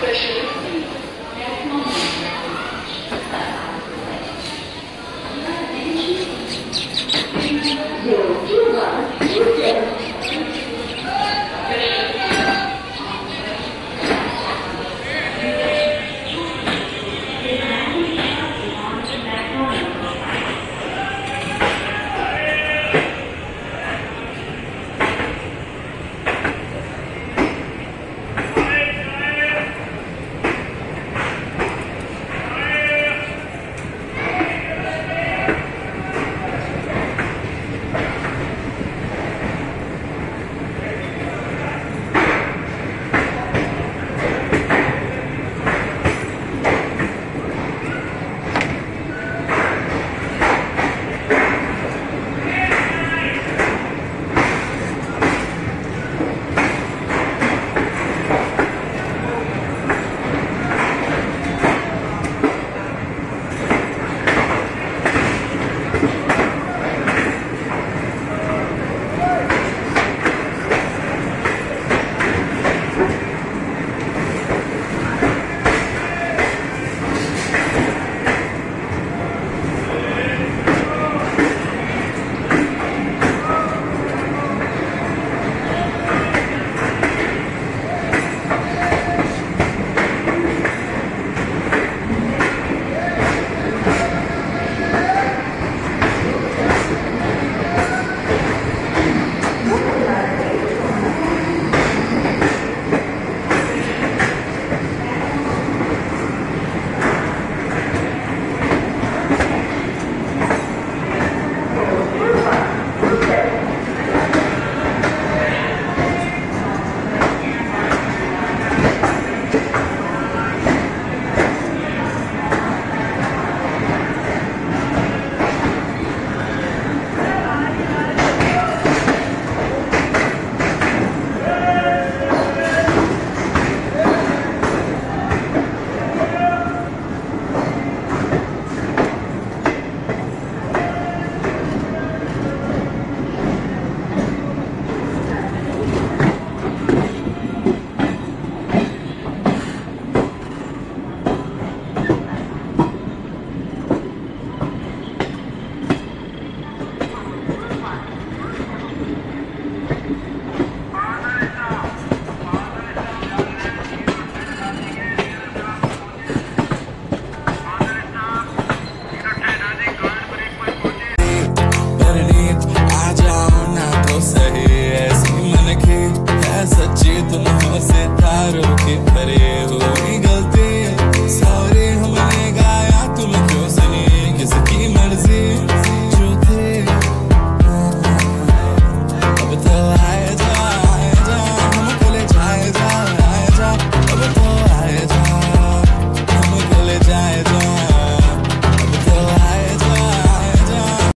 Pressure.